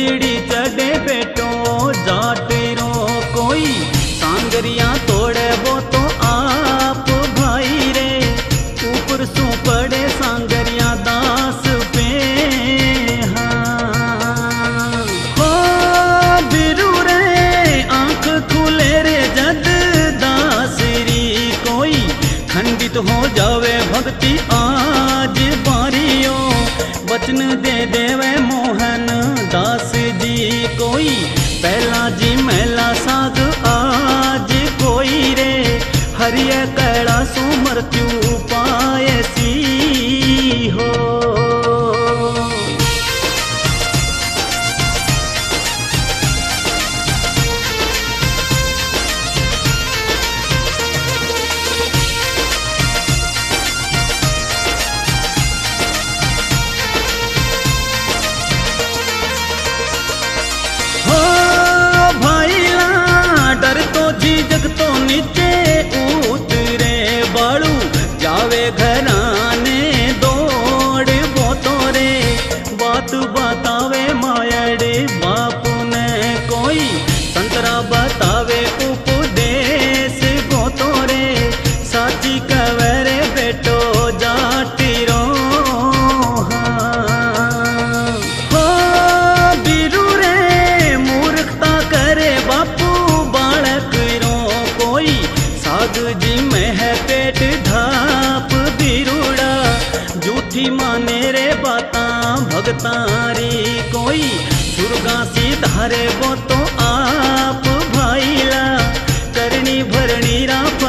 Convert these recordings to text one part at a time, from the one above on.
चिड़ी चढ़े बेटो जाटेरो कोई सांगरिया तोड़े वो तो आप भाई रे। ऊपर सू पड़े सांगरिया दास पे बिरू रे आँख खुले रे जद दासरी कोई खंडित हो जावे भक्ति आ जी, में है पेट धाप दिरुड़ा जूठी माने रे बाता, भगतारी कोई। दुर्गा सी धारे वो तो आप भाईला। करनी भरनी रा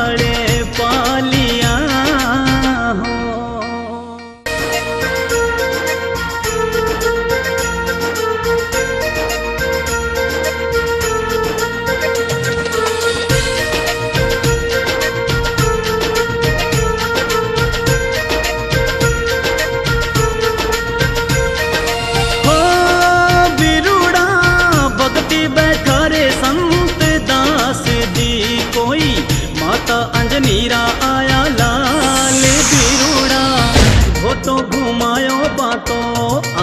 बातों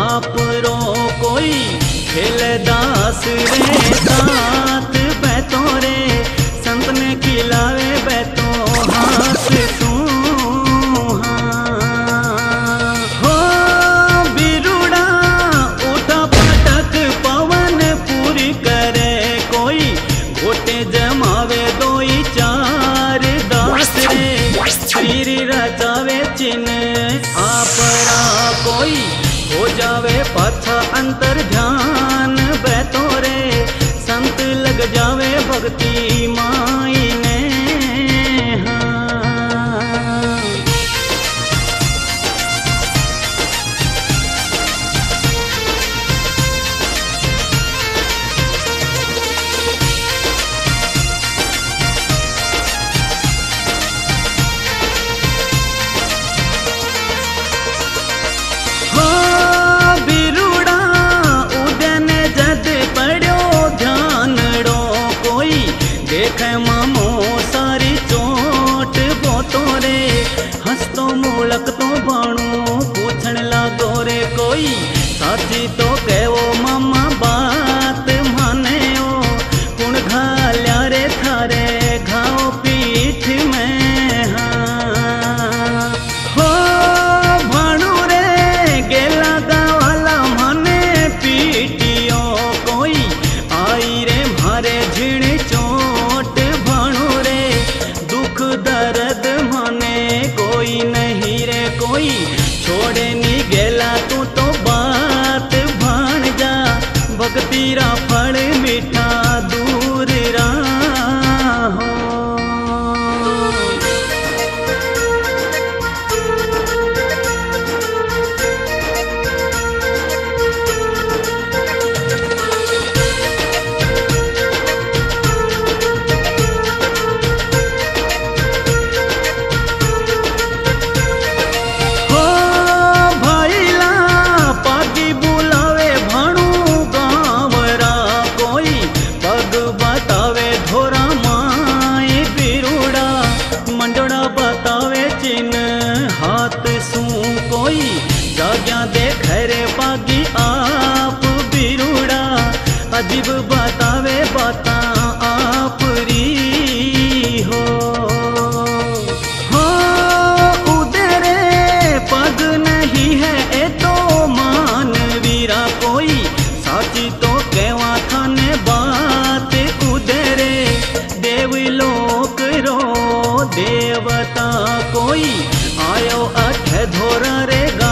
आप रो कोई खेल दास रे। था अंतर ध्यान बैतोरे संत लग जावे भक्ति जाग्या देखरे पागी आप बिरुड़ा, अजीब बतावे बता आप री हो। हाँ, पग नहीं है तो मान वीरा कोई, साची तो बात देवलोक रो देवता कोई, आयो अठ धोरा रेगा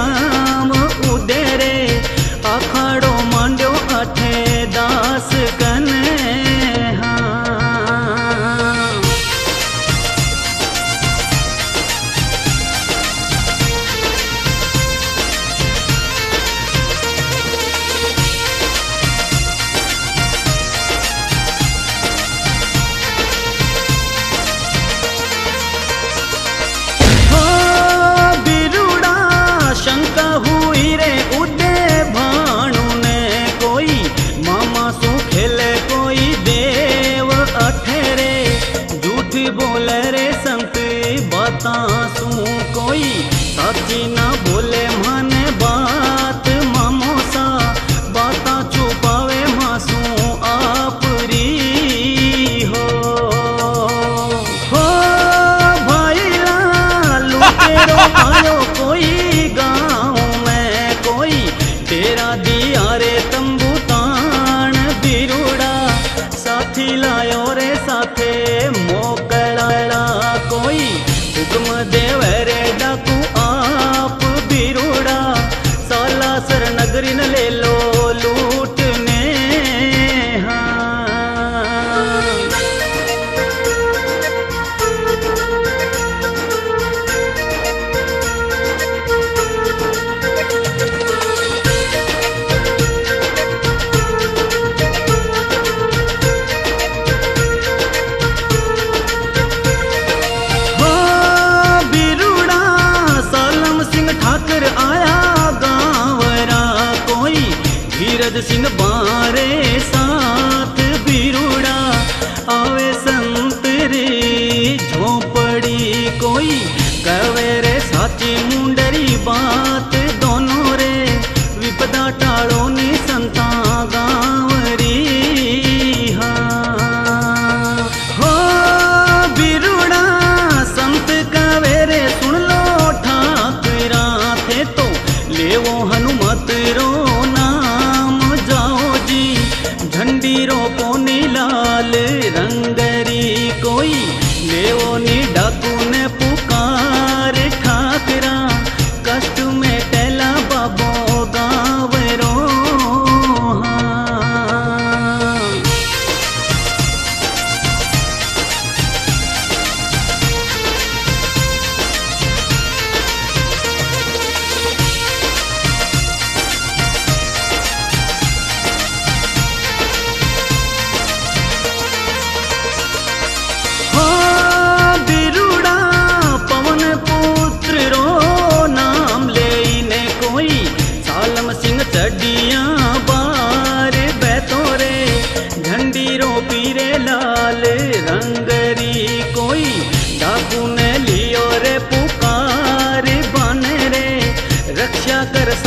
सासू कोई सजना 给我你。ನಗರ